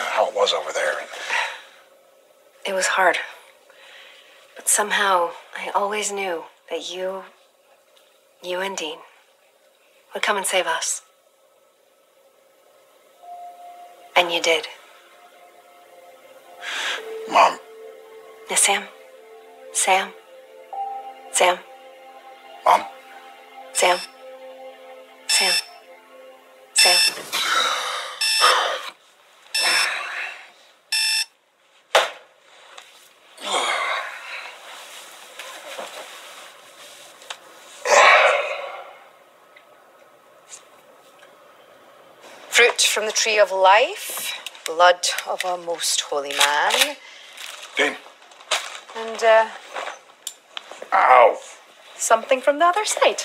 how it was over there. It was hard. But somehow, I always knew that you, you and Dean, would come and save us. And you did. Mom, Yes, Sam? Sam? Sam? Mom, Sam? Sam? Sam? Fruit from the tree of life, blood of a most holy man, Dean. and uh, Ow. something from the other side.